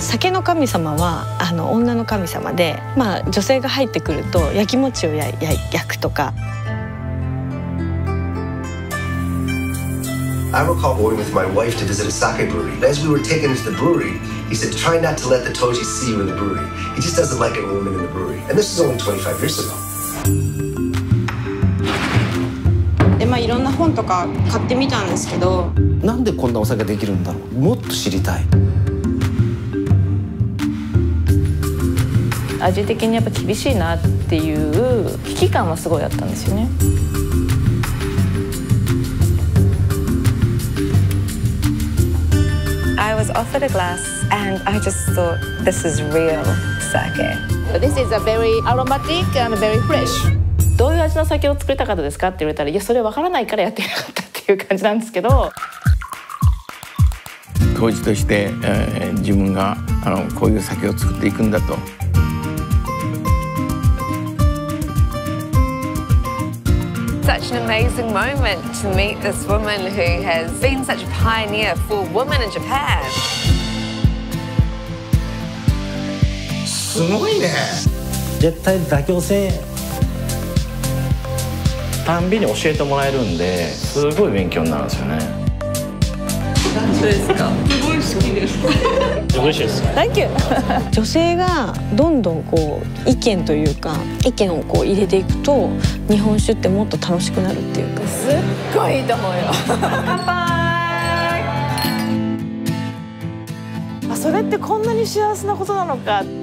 酒の神様はあの女の神様で、まあ、女性が入ってくると焼き餅をやや焼くとか。I recall going with my wife to visit a sake brewery. And as we were taken into the brewery, he said, try not to let the Toji see you in the brewery. He just doesn't like a woman in the brewery. And this was only 25 years ago. でまあいろんな本とか買ってみたんですけどなんでこんなお酒できるんだろうもっと知りたい味的にやっぱ厳しいなっていう危機感はすごいあったんですよね I was offered a glass and I just thought this is real sake. This is a very aromatic and very fresh. どういう味の酒を作りたかったですかって言われたらいやそれわからないからやってなかったっていう感じなんですけど当時として、えー、自分があのこういう酒を作っていくんだと such an amazing moment to meet this woman who has been such a pioneer for women in Japan. すごいね絶対妥協せたんびに教えてもらえるんですごい勉強になるんですよね何ですか好きです嬉しいです Thank you. 女性がどんどんこう意見というか意見をこう入れていくと日本酒ってもっと楽しくなるっていうか。すっごいいいと思うよ。乾杯！あそれってこんなに幸せなことなのかって